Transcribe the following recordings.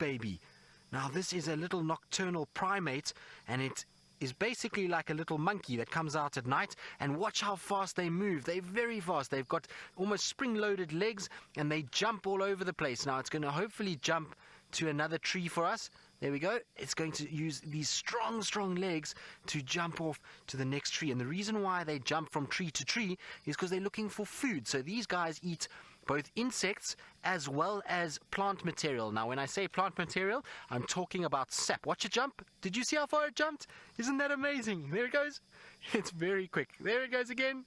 baby. Now, this is a little nocturnal primate, and it is basically like a little monkey that comes out at night. And watch how fast they move. They're very fast. They've got almost spring loaded legs, and they jump all over the place. Now, it's going to hopefully jump to another tree for us. There we go. It's going to use these strong, strong legs to jump off to the next tree. And the reason why they jump from tree to tree is because they're looking for food. So these guys eat both insects as well as plant material. Now, when I say plant material, I'm talking about sap. Watch it jump. Did you see how far it jumped? Isn't that amazing? There it goes. It's very quick. There it goes again.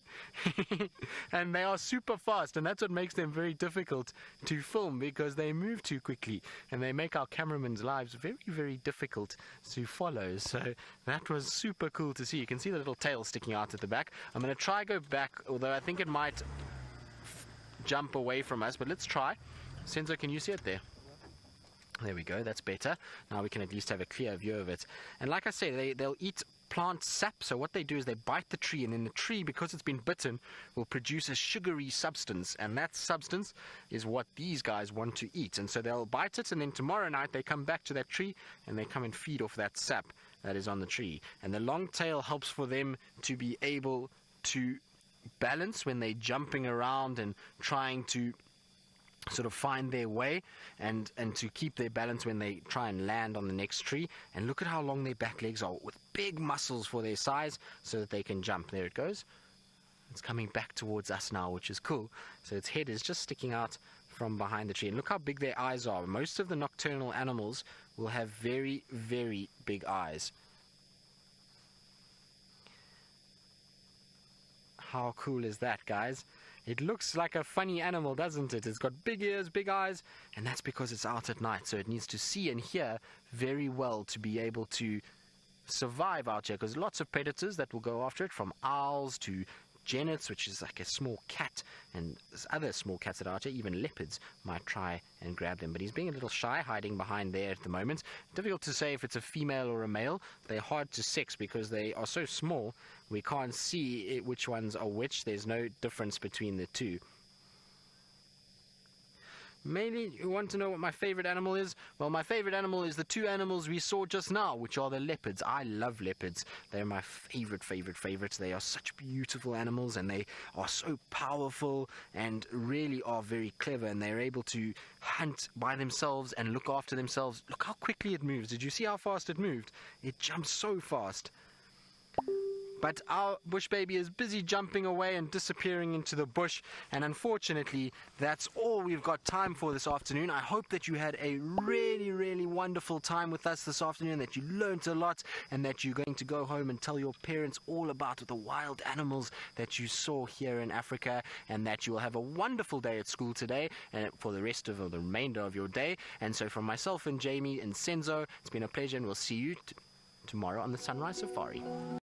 and they are super fast, and that's what makes them very difficult to film because they move too quickly and they make our cameramen's lives very, very difficult to follow. So that was super cool to see. You can see the little tail sticking out at the back. I'm going to try go back, although I think it might jump away from us, but let's try. Senzo, can you see it there? There we go, that's better. Now we can at least have a clear view of it. And like I say, they, they'll eat plant sap. So what they do is they bite the tree, and then the tree, because it's been bitten, will produce a sugary substance, and that substance is what these guys want to eat. And so they'll bite it, and then tomorrow night they come back to that tree and they come and feed off that sap that is on the tree. And the long tail helps for them to be able to balance when they're jumping around and trying to sort of find their way and and to keep their balance when they try and land on the next tree. And look at how long their back legs are with big muscles for their size so that they can jump. There it goes. It's coming back towards us now which is cool. So its head is just sticking out from behind the tree. And look how big their eyes are. Most of the nocturnal animals will have very very big eyes how cool is that guys it looks like a funny animal, doesn't it? It's got big ears, big eyes, and that's because it's out at night, so it needs to see and hear very well to be able to survive out here. Because lots of predators that will go after it, from owls to genets, which is like a small cat, and other small cats that are out even leopards might try and grab them. But he's being a little shy, hiding behind there at the moment. Difficult to say if it's a female or a male. They're hard to sex because they are so small, we can't see which ones are which. There's no difference between the two. Mainly, you want to know what my favorite animal is? Well, my favorite animal is the two animals we saw just now, which are the leopards. I love leopards. They're my favorite, favorite, favorites. They are such beautiful animals and they are so powerful and really are very clever and they're able to hunt by themselves and look after themselves. Look how quickly it moves. Did you see how fast it moved? It jumps so fast. But our bush baby is busy jumping away and disappearing into the bush. And unfortunately, that's all we've got time for this afternoon. I hope that you had a really, really wonderful time with us this afternoon, that you learnt a lot, and that you're going to go home and tell your parents all about the wild animals that you saw here in Africa, and that you will have a wonderful day at school today and for the rest of the remainder of your day. And so, from myself and Jamie and Senzo, it's been a pleasure, and we'll see you tomorrow on the Sunrise Safari.